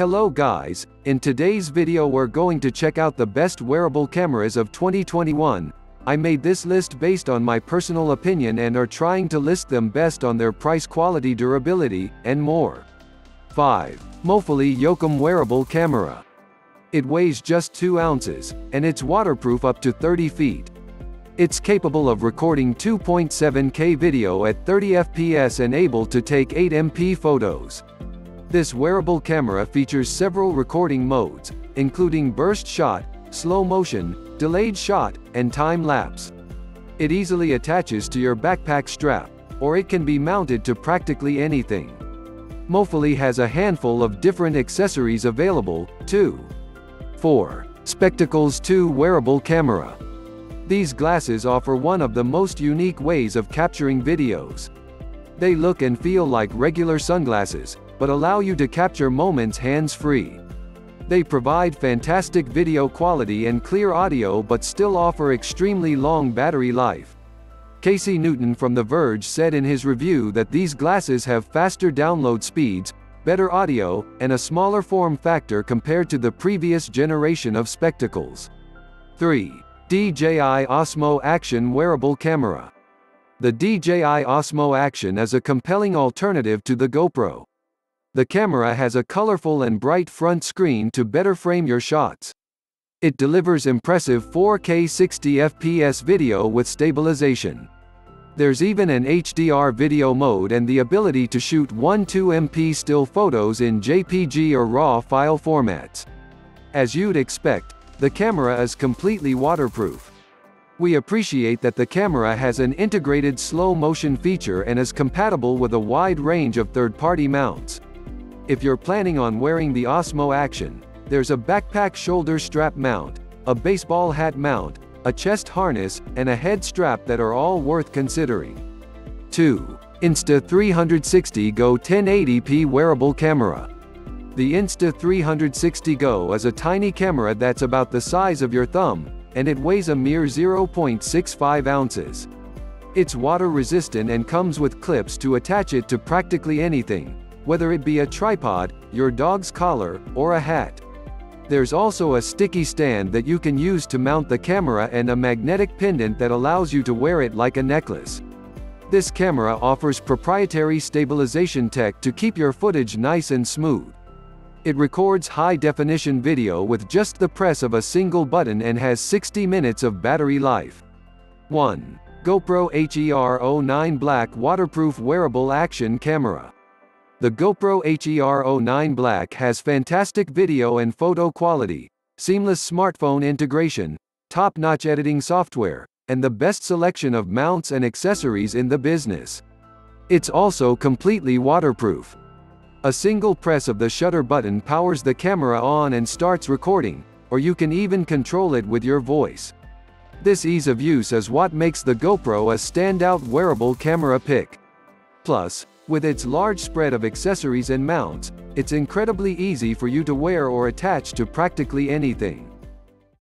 Hello guys, in today's video we're going to check out the best wearable cameras of 2021. I made this list based on my personal opinion and are trying to list them best on their price quality durability, and more. 5. Mofily YoCam Wearable Camera. It weighs just 2 ounces, and it's waterproof up to 30 feet. It's capable of recording 2.7K video at 30 fps and able to take 8 MP photos. This wearable camera features several recording modes, including burst shot, slow motion, delayed shot, and time lapse. It easily attaches to your backpack strap, or it can be mounted to practically anything. Mofily has a handful of different accessories available, too. 4. Spectacles 2 Wearable Camera. These glasses offer one of the most unique ways of capturing videos. They look and feel like regular sunglasses, but allow you to capture moments hands-free. They provide fantastic video quality and clear audio but still offer extremely long battery life. Casey Newton from The Verge said in his review that these glasses have faster download speeds, better audio, and a smaller form factor compared to the previous generation of spectacles. 3. DJI Osmo Action Wearable Camera. The DJI Osmo Action is a compelling alternative to the GoPro. The camera has a colorful and bright front screen to better frame your shots. It delivers impressive 4K 60 FPS video with stabilization. There's even an HDR video mode and the ability to shoot 12MP still photos in JPG or RAW file formats. As you'd expect, the camera is completely waterproof. We appreciate that the camera has an integrated slow motion feature and is compatible with a wide range of third-party mounts. If you're planning on wearing the Osmo Action, there's a backpack shoulder strap mount, a baseball hat mount, a chest harness, and a head strap that are all worth considering. 2. Insta360 Go 1080p Wearable Camera. The Insta360 Go is a tiny camera that's about the size of your thumb, and it weighs a mere 0.65 ounces. It's water resistant and comes with clips to attach it to practically anything, whether it be a tripod, your dog's collar, or a hat. There's also a sticky stand that you can use to mount the camera and a magnetic pendant that allows you to wear it like a necklace. This camera offers proprietary stabilization tech to keep your footage nice and smooth. It records high-definition video with just the press of a single button and has 60 minutes of battery life. 1. GoPro HERO9 Black Waterproof Wearable Action Camera the GoPro HERO9 Black has fantastic video and photo quality, seamless smartphone integration, top-notch editing software, and the best selection of mounts and accessories in the business. It's also completely waterproof. A single press of the shutter button powers the camera on and starts recording, or you can even control it with your voice. This ease of use is what makes the GoPro a standout wearable camera pick. Plus, with its large spread of accessories and mounts, it's incredibly easy for you to wear or attach to practically anything.